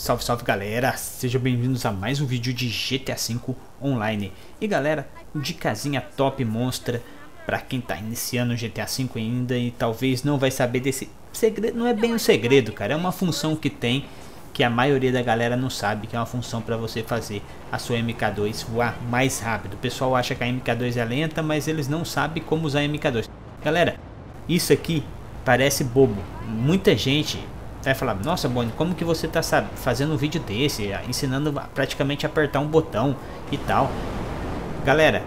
Salve, salve galera, sejam bem-vindos a mais um vídeo de GTA V Online. E galera, dicasinha top monstra para quem tá iniciando o GTA V ainda e talvez não vai saber desse segredo Não é bem um segredo cara, é uma função que tem que a maioria da galera não sabe Que é uma função para você fazer a sua MK2 voar mais rápido. O pessoal acha que a MK2 é lenta, mas eles não sabem como usar a MK2 Galera, isso aqui parece bobo. Muita gente vai falar, nossa Bonnie, como que você está fazendo um vídeo desse, ensinando praticamente a apertar um botão e tal. Galera,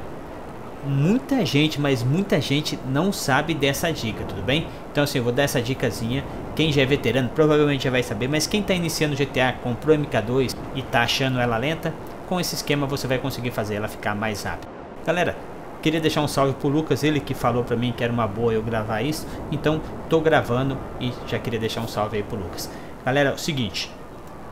muita gente, mas muita gente não sabe dessa dica, tudo bem? Então assim, eu vou dar essa dicasinha, quem já é veterano provavelmente já vai saber, mas quem está iniciando GTA, comprou MK2 e está achando ela lenta, com esse esquema você vai conseguir fazer ela ficar mais rápida. Galera, Queria deixar um salve pro Lucas, ele que falou pra mim que era uma boa eu gravar isso. Então, tô gravando e já queria deixar um salve aí pro Lucas. Galera, é o seguinte.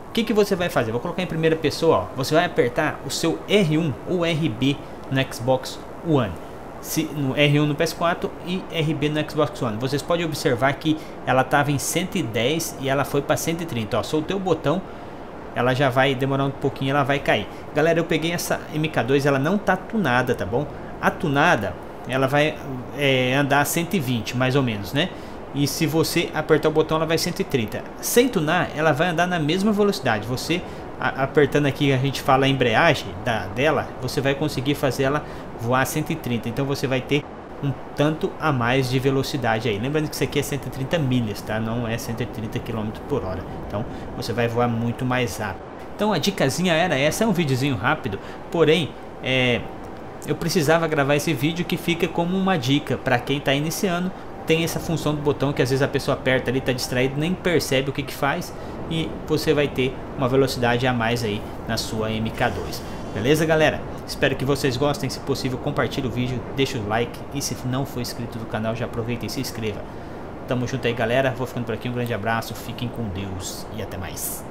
O que, que você vai fazer? Vou colocar em primeira pessoa, ó. Você vai apertar o seu R1 ou RB no Xbox One. Se, no R1 no PS4 e RB no Xbox One. Vocês podem observar que ela estava em 110 e ela foi para 130. Ó, soltei o botão, ela já vai demorar um pouquinho, ela vai cair. Galera, eu peguei essa MK2, ela não tá tunada, tá bom? A tunada, ela vai é, andar a 120 mais ou menos, né? E se você apertar o botão, ela vai 130. Sem tunar, ela vai andar na mesma velocidade. Você a, apertando aqui, a gente fala a embreagem da, dela, você vai conseguir fazer ela voar a 130. Então você vai ter um tanto a mais de velocidade aí. Lembrando que isso aqui é 130 milhas, tá? Não é 130 km por hora. Então você vai voar muito mais rápido. Então a dicasinha era essa, é um videozinho rápido, porém é, eu precisava gravar esse vídeo que fica como uma dica para quem está iniciando. Tem essa função do botão que às vezes a pessoa aperta ali, está distraído, nem percebe o que, que faz e você vai ter uma velocidade a mais aí na sua MK2. Beleza, galera? Espero que vocês gostem. Se possível, compartilhe o vídeo, deixe o like e se não for inscrito no canal, já aproveita e se inscreva. Tamo junto aí, galera. Vou ficando por aqui. Um grande abraço, fiquem com Deus e até mais.